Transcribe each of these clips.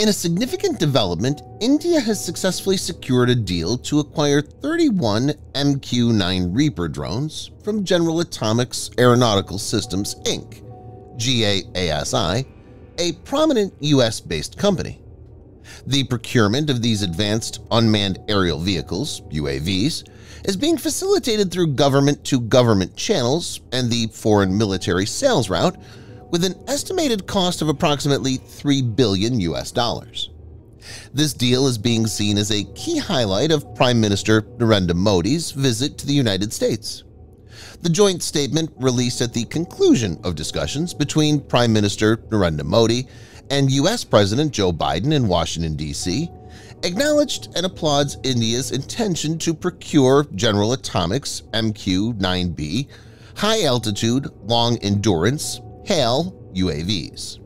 In a significant development, India has successfully secured a deal to acquire 31 MQ-9 Reaper drones from General Atomics Aeronautical Systems, Inc. GAASI, a prominent U.S.-based company. The procurement of these advanced unmanned aerial vehicles, UAVs, is being facilitated through government-to-government -government channels and the foreign military sales route with an estimated cost of approximately 3 billion US dollars. This deal is being seen as a key highlight of Prime Minister Narendra Modi's visit to the United States. The joint statement released at the conclusion of discussions between Prime Minister Narendra Modi and U.S. President Joe Biden in Washington, D.C., acknowledged and applauds India's intention to procure General Atomics MQ-9B high-altitude, long-endurance, HALE UAVs.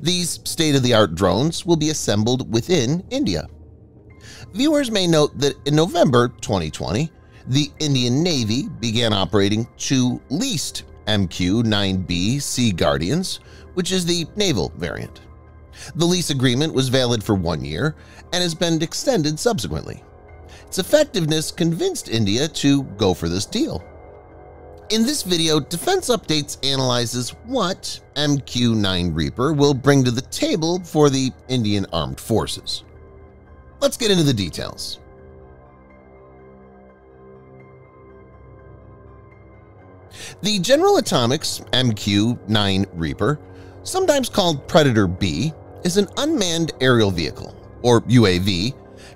These state-of-the-art drones will be assembled within India. Viewers may note that in November 2020, the Indian Navy began operating two leased MQ-9B Sea Guardians, which is the naval variant. The lease agreement was valid for one year and has been extended subsequently. Its effectiveness convinced India to go for this deal. In this video, Defense Updates analyzes what MQ-9 Reaper will bring to the table for the Indian Armed Forces. Let's get into the details. The General Atomics MQ-9 Reaper, sometimes called Predator B, is an unmanned aerial vehicle, or UAV,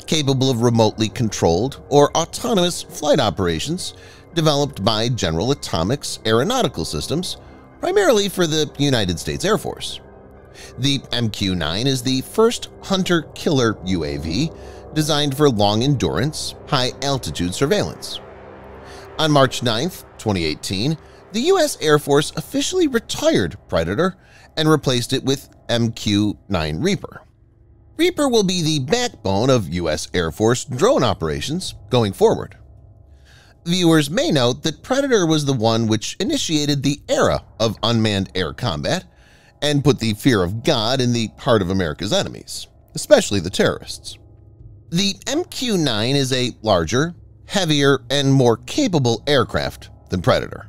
capable of remotely controlled or autonomous flight operations developed by General Atomics Aeronautical Systems, primarily for the United States Air Force. The MQ-9 is the first hunter-killer UAV designed for long-endurance, high-altitude surveillance. On March 9, 2018, the U.S. Air Force officially retired Predator and replaced it with MQ-9 Reaper. Reaper will be the backbone of U.S. Air Force drone operations going forward. Viewers may note that Predator was the one which initiated the era of unmanned air combat and put the fear of God in the heart of America's enemies, especially the terrorists. The MQ-9 is a larger, heavier, and more capable aircraft than Predator.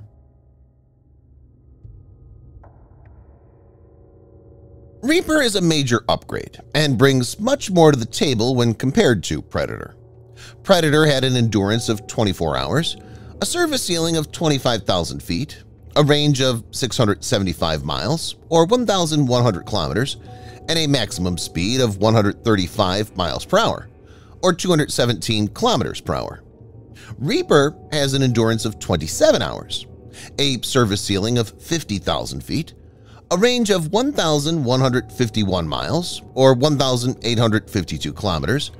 Reaper is a major upgrade and brings much more to the table when compared to Predator. Predator had an endurance of 24 hours, a service ceiling of 25,000 feet, a range of 675 miles or 1,100 kilometers, and a maximum speed of 135 miles per hour or 217 kilometers per hour. Reaper has an endurance of 27 hours, a service ceiling of 50,000 feet, a range of 1,151 miles or 1,852 kilometers,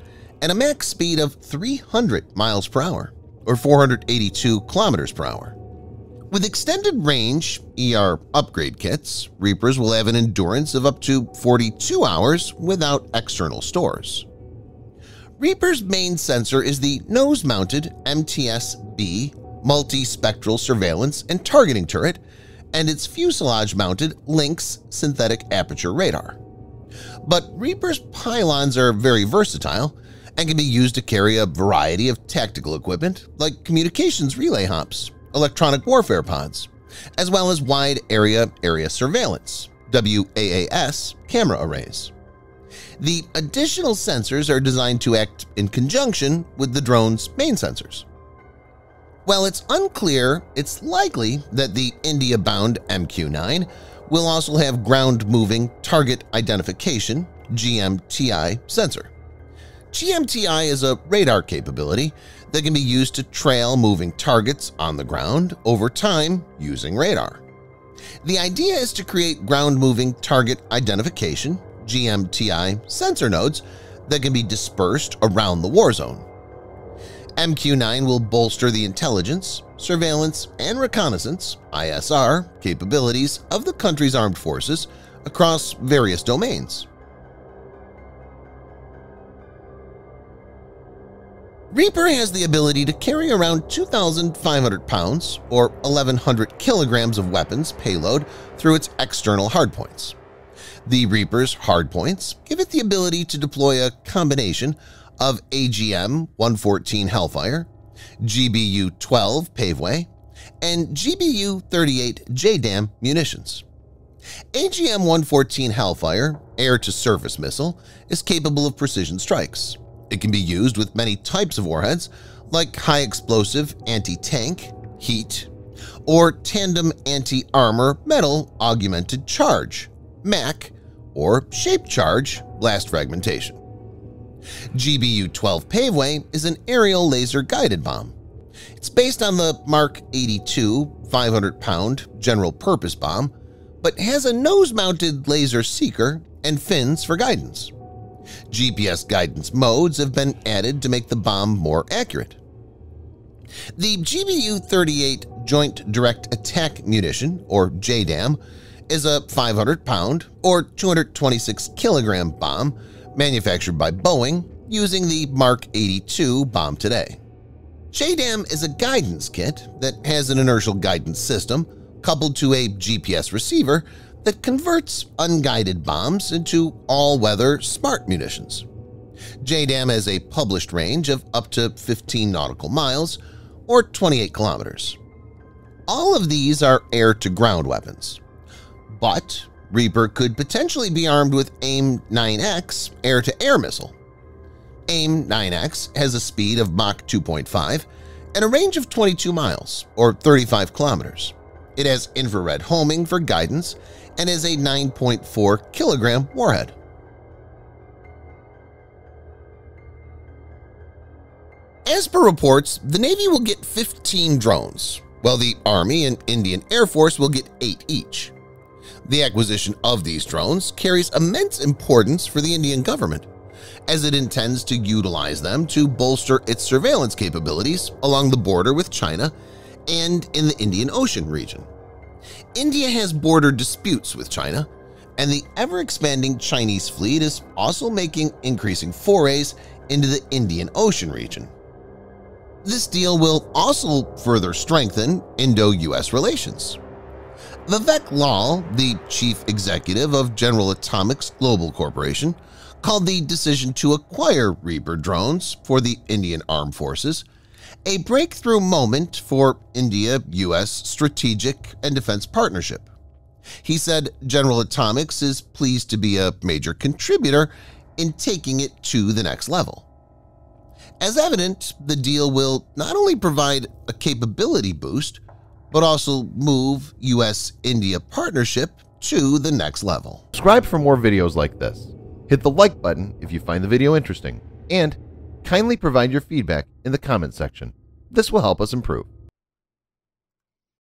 and a max speed of 300 miles per hour or 482 kilometers per hour. With extended range ER upgrade kits, Reapers will have an endurance of up to 42 hours without external stores. Reaper's main sensor is the nose-mounted MTS-B multispectral surveillance and targeting turret and its fuselage-mounted Lynx synthetic aperture radar. But Reaper's pylons are very versatile and can be used to carry a variety of tactical equipment like communications relay hops, electronic warfare pods, as well as wide area area surveillance WAAS camera arrays. The additional sensors are designed to act in conjunction with the drone's main sensors. While it's unclear, it's likely that the India-bound MQ-9 will also have ground-moving target identification GMTI sensor. GMTI is a radar capability that can be used to trail moving targets on the ground over time using radar. The idea is to create ground-moving target identification GMTI sensor nodes that can be dispersed around the war zone. MQ-9 will bolster the intelligence, surveillance, and reconnaissance ISR capabilities of the country's armed forces across various domains. Reaper has the ability to carry around 2,500 pounds or 1,100 kilograms of weapons payload through its external hardpoints. The Reaper's hardpoints give it the ability to deploy a combination of AGM-114 Hellfire, GBU-12 Paveway, and GBU-38 JDAM munitions. AGM-114 Hellfire, air-to-surface missile, is capable of precision strikes. It can be used with many types of warheads, like high-explosive anti-tank, heat, or tandem anti-armor metal augmented charge, MAC, or shape charge blast fragmentation. GBU-12 Paveway is an aerial laser-guided bomb. It's based on the Mark 82 500-pound general-purpose bomb, but has a nose-mounted laser seeker and fins for guidance. GPS guidance modes have been added to make the bomb more accurate. The GBU-38 Joint Direct Attack Munition, or JDAM, is a 500-pound or 226-kilogram bomb manufactured by Boeing using the Mark 82 bomb today. JDAM is a guidance kit that has an inertial guidance system coupled to a GPS receiver that converts unguided bombs into all-weather smart munitions. JDAM has a published range of up to 15 nautical miles or 28 kilometers. All of these are air-to-ground weapons, but Reaper could potentially be armed with AIM-9X air-to-air -air missile. AIM-9X has a speed of Mach 2.5 and a range of 22 miles or 35 kilometers. It has infrared homing for guidance and is a 9.4 kilogram warhead. As per reports, the Navy will get 15 drones, while the Army and Indian Air Force will get 8 each. The acquisition of these drones carries immense importance for the Indian government, as it intends to utilize them to bolster its surveillance capabilities along the border with China and in the Indian Ocean region. India has border disputes with China, and the ever-expanding Chinese fleet is also making increasing forays into the Indian Ocean region. This deal will also further strengthen Indo-US relations. Vivek Lal, the chief executive of General Atomics Global Corporation, called the decision to acquire Reaper drones for the Indian Armed Forces a breakthrough moment for India-US strategic and defense partnership. He said General Atomics is pleased to be a major contributor in taking it to the next level. As evident, the deal will not only provide a capability boost, but also move US-India partnership to the next level. Subscribe for more videos like this. Hit the like button if you find the video interesting, and kindly provide your feedback in the comment section. This will help us improve.